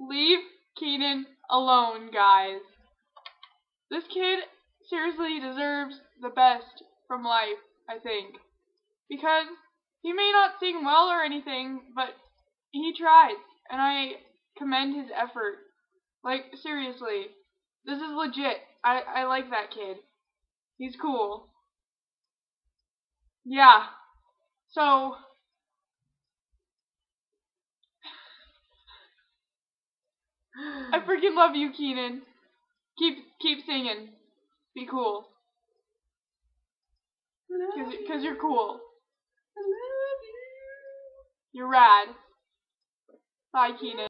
Leave Keenan alone, guys. This kid seriously deserves the best from life, I think. Because he may not sing well or anything, but he tries, and I commend his effort. Like, seriously, this is legit. I, I like that kid. He's cool. Yeah. So, I freaking love you, Keenan. Keep keep singing. Be cool. Cause, Cause you're cool. I love you. You're rad. Bye, Keenan.